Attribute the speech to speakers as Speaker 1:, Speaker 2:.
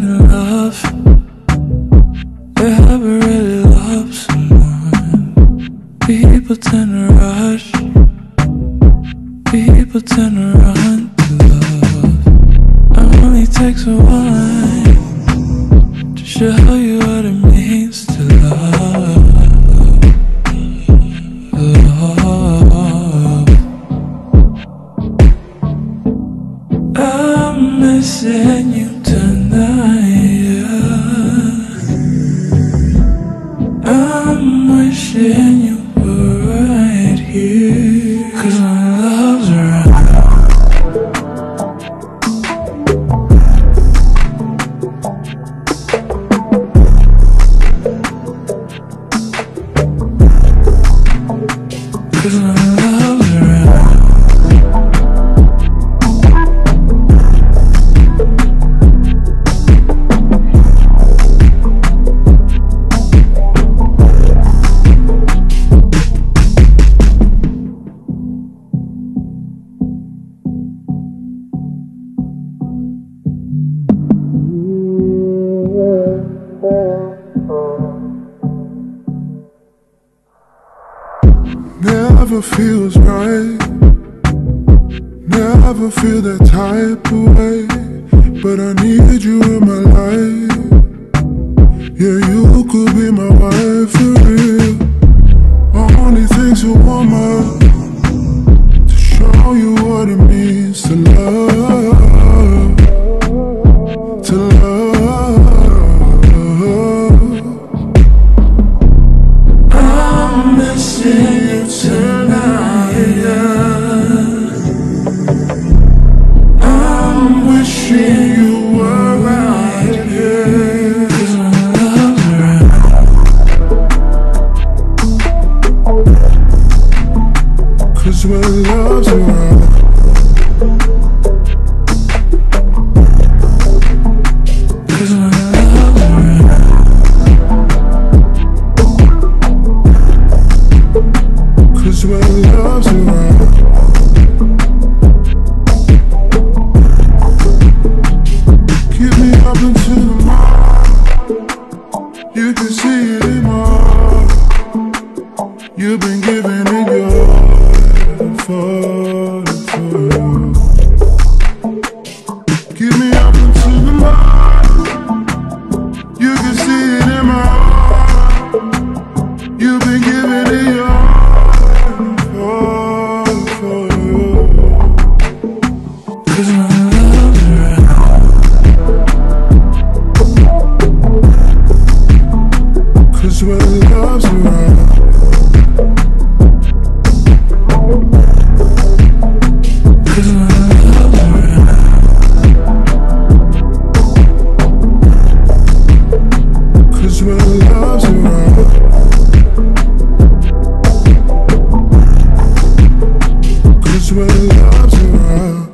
Speaker 1: been love? Haven't really loved someone. People tend to rush. People tend to run to love. It only takes a to show you Cause my love's around. Cause my
Speaker 2: Never feels right. Never feel that type of way. But I needed you in my life. Yeah, you could be my wife for real. Only takes a woman to show you what it means
Speaker 1: around.
Speaker 2: Cause love's around. Me up the morning. You can see it in my. You've been
Speaker 1: Cause when love's around.
Speaker 2: Cause when love's around